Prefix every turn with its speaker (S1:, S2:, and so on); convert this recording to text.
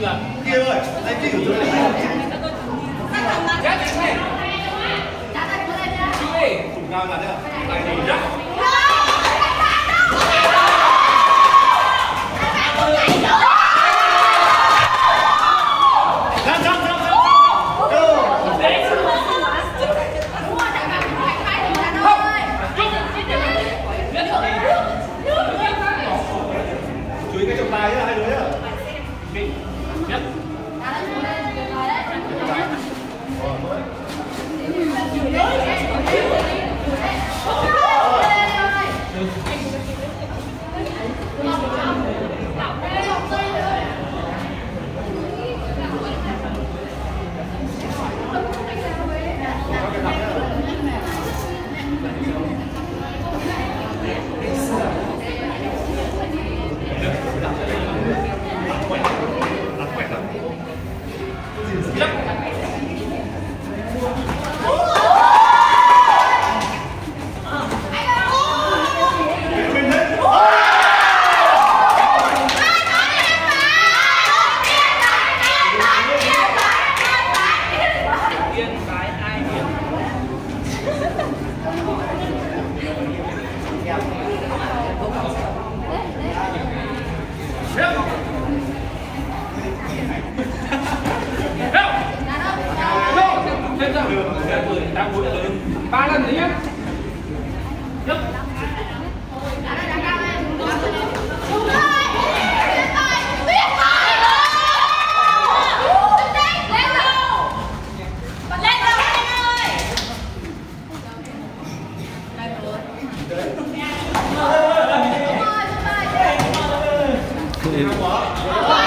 S1: Dạ, dạ, dạ. Kia ơi, lấy kia của tôi này. Chết đi. Chúng ta là được. Này đi. Thank you. Ba lần đấy nhá. Nhấp. Wow.